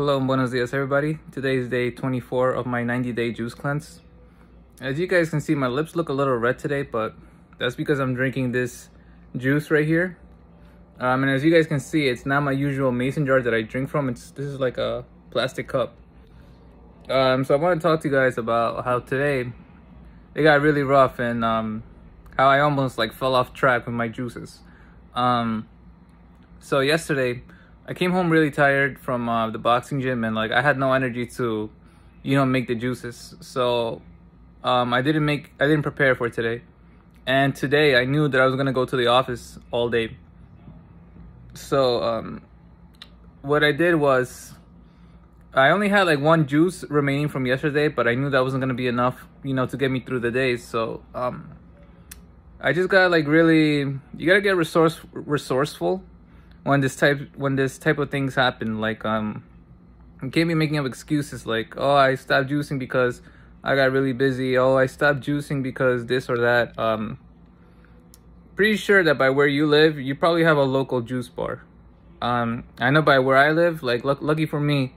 Hello and buenos dias everybody. Today is day 24 of my 90 day juice cleanse. As you guys can see my lips look a little red today but that's because I'm drinking this juice right here. Um, and as you guys can see it's not my usual mason jar that I drink from. It's This is like a plastic cup. Um, so I want to talk to you guys about how today it got really rough and um, how I almost like fell off track with my juices. Um, so yesterday I came home really tired from uh, the boxing gym and like I had no energy to, you know, make the juices. So um, I didn't make, I didn't prepare for today. And today I knew that I was gonna go to the office all day. So um, what I did was I only had like one juice remaining from yesterday, but I knew that wasn't gonna be enough, you know, to get me through the day. So um, I just got like really, you gotta get resource resourceful when this type when this type of things happen like um you can't be making up excuses like oh i stopped juicing because i got really busy. Oh i stopped juicing because this or that. Um pretty sure that by where you live you probably have a local juice bar. Um i know by where i live like lucky for me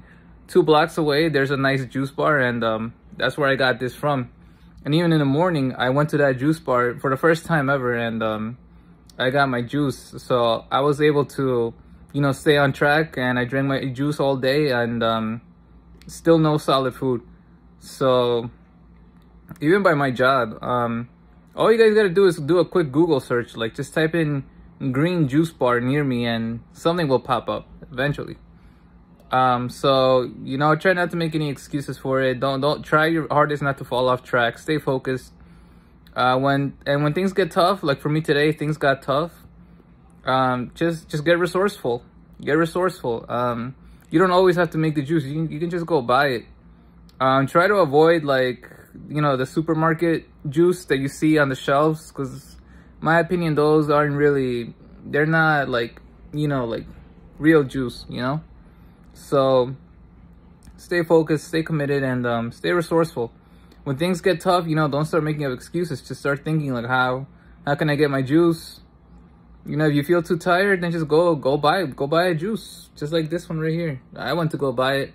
two blocks away there's a nice juice bar and um that's where i got this from. And even in the morning i went to that juice bar for the first time ever and um I got my juice. So I was able to, you know, stay on track and I drank my juice all day and um, still no solid food. So even by my job, um, all you guys gotta do is do a quick Google search. Like just type in green juice bar near me and something will pop up eventually. Um, so, you know, try not to make any excuses for it. Don't, don't try your hardest not to fall off track. Stay focused uh, when and when things get tough, like for me today, things got tough. Um, just just get resourceful. Get resourceful. Um, you don't always have to make the juice. You can, you can just go buy it. Um, try to avoid like you know the supermarket juice that you see on the shelves, because my opinion, those aren't really. They're not like you know like real juice. You know, so stay focused, stay committed, and um, stay resourceful when things get tough, you know, don't start making up excuses. Just start thinking like, how, how can I get my juice? You know, if you feel too tired, then just go, go buy, go buy a juice. Just like this one right here. I went to go buy it.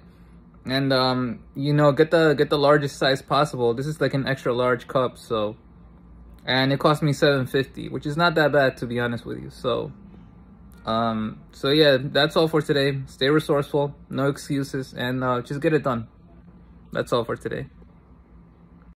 And, um, you know, get the, get the largest size possible. This is like an extra large cup, so. And it cost me 750 which is not that bad, to be honest with you. So, um, so yeah, that's all for today. Stay resourceful, no excuses, and uh, just get it done. That's all for today.